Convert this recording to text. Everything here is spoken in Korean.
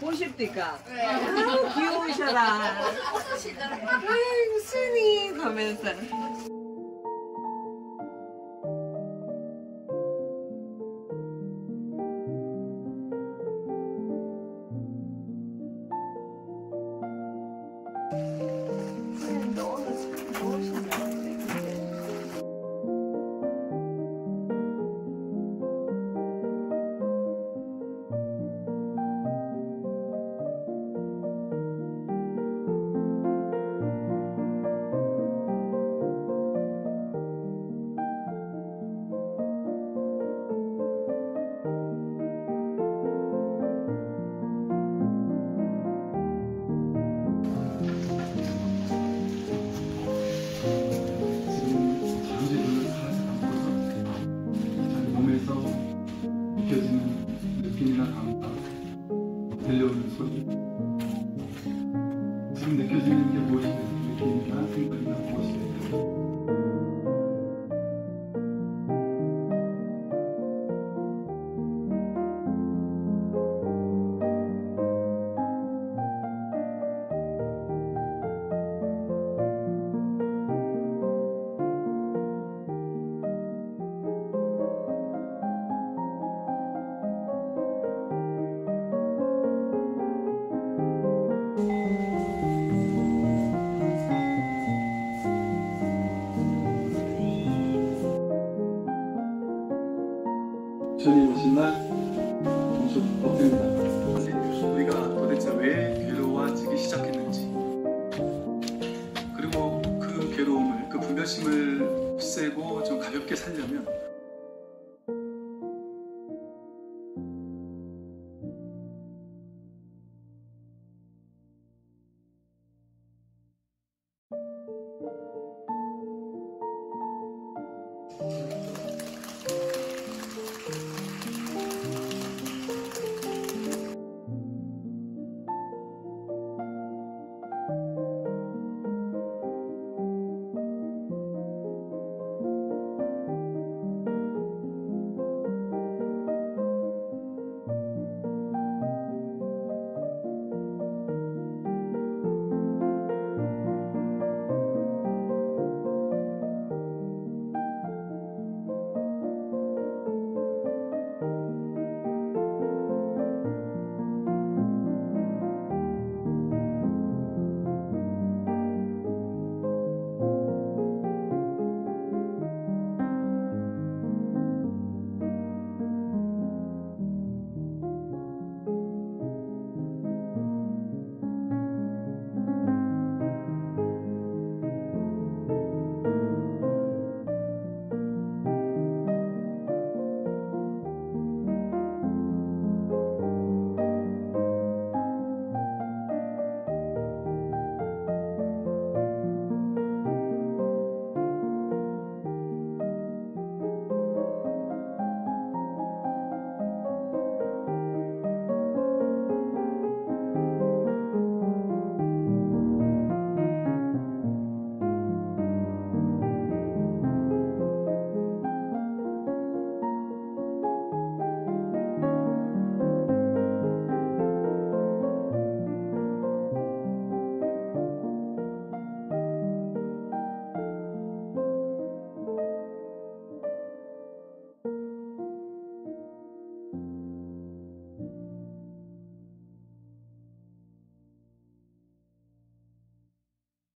보십니까? 아유 귀여우셔라. 아유 순이 하면서. 오신 날 공수 엎드립니다. 우리가 도대체 왜 괴로워지기 시작했는지 그리고 그 괴로움을 그 불멸심을 없애고 좀 가볍게 살려면